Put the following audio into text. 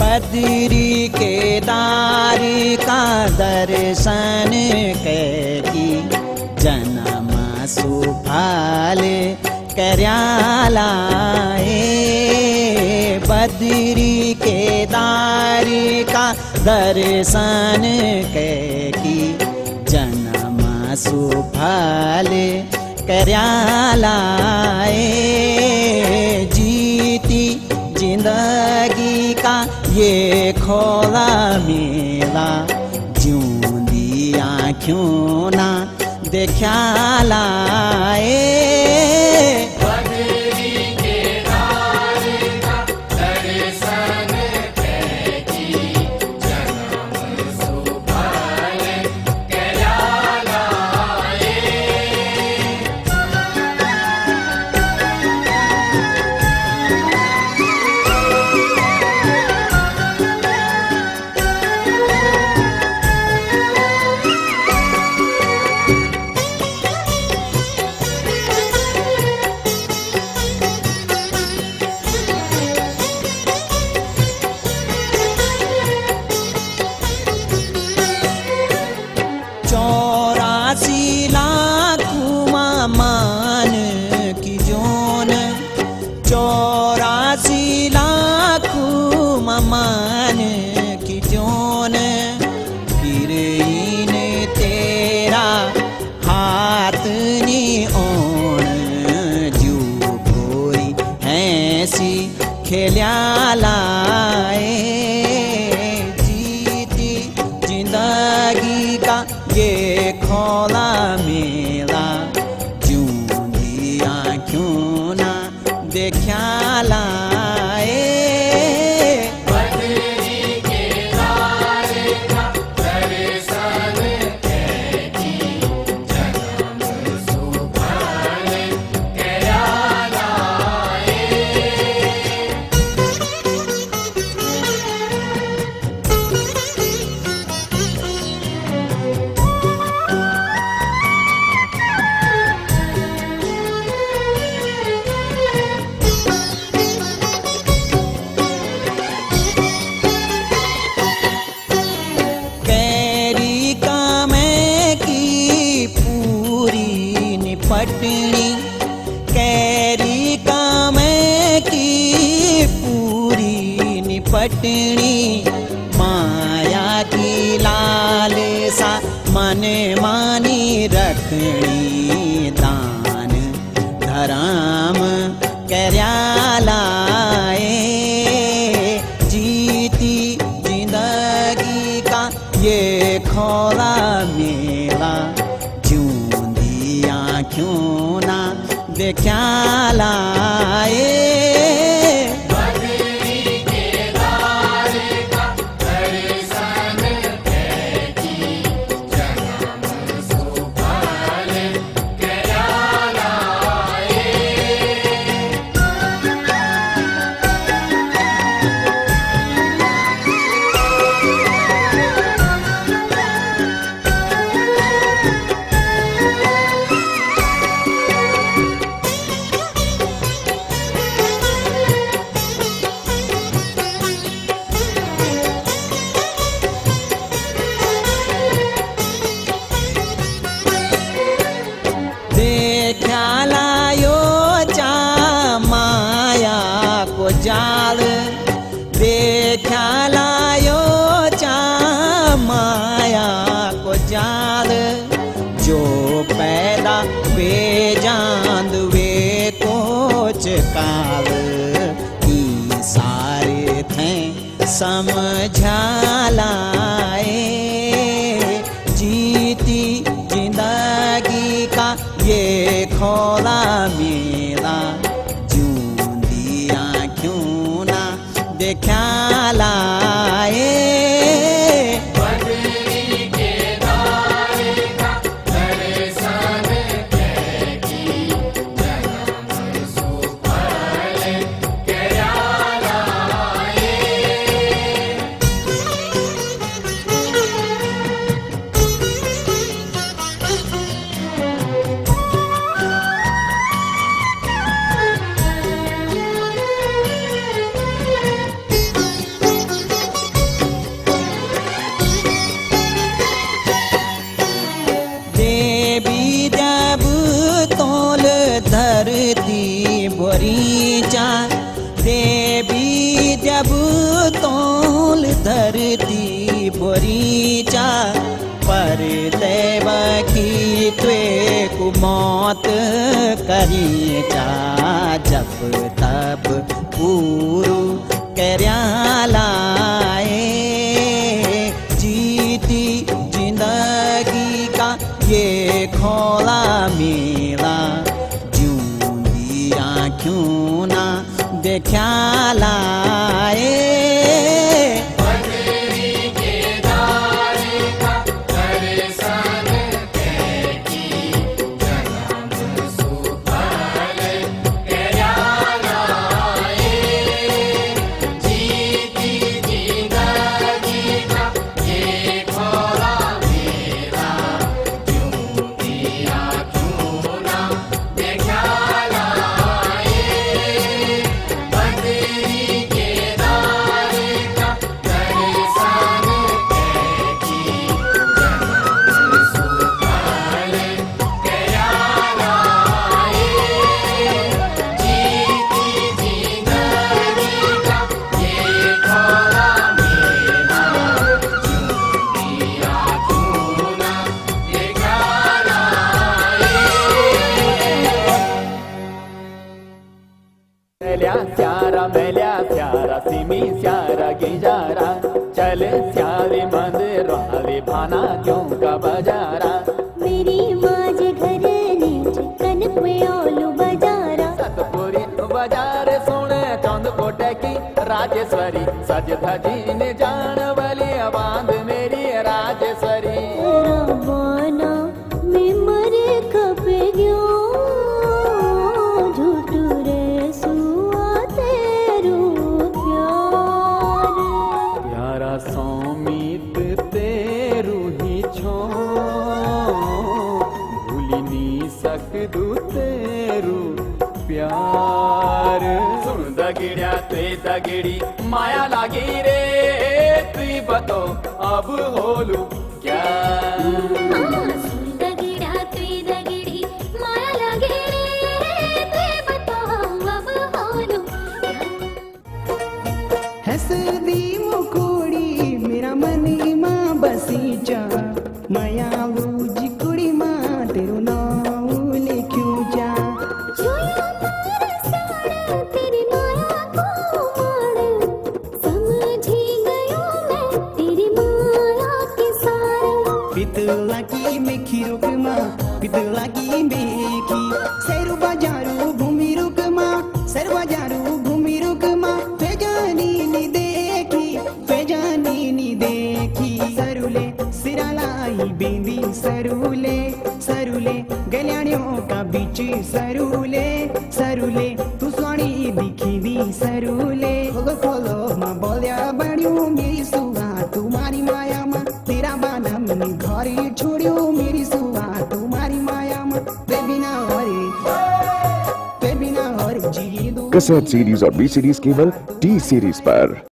बद्री के दारी का दर्शन कैकी, जन्म सुफाल करे बद्री के दारी का दर्शन कैकी, जन्म सुफाल करे ज़िंदगी का ये खोला मेला। जूंदी आँखों ना देखा लाए? खेल्या लाए जीती ज़िंदगी का ये खोला मेला। क्यों दिया क्यों ना देखा पूरी निपटनी कैरी का मैं की पूरी निपटनी। माया की लाल सा मन मानी रखनी। दान धराम कर्यालाए जीती ज़िंदगी का ये खोला मेला देखा लाए समझा लाए जीती ज़िंदगी का ये खोला मेला। दिया क्यों ना देखा लाए? त्वे को मौत करीचा जब तब पूरु कर्यालाए जीती ज़िंदगी का ये खोला मेला जूं दिया क्यों ना देखा लाए। स्यारा गिजारा। चले स्यारे मंदिर वाले भाना क्यों का बजारा? मेरी माझे घरने चिकन ओलू बजारा। सतपुरी बाज़ार सोने चंद कोटे की राजेश्वरी। सज धजी ने जान तेरू प्यार। सुन दगिड़िया ते दगिड़ी माया लागी रे तुई बतो अब होलू क्या? माँ पितला की मेखी सैरू बाजारू घूमी रुक माँ, सैर बाजारू घूमी रुक माँ फेजानी नी देखी फेजानी नी देखी। सरुले सिरा लाई बिंदी, सरुले सरुले गलियाणियों का बीच, सरुले सरुले तू स्वाणी दिखी दी, सरुले। ते कैसेट सीरीज़ और बी सीरीज़ केवल टी सीरीज़ पर।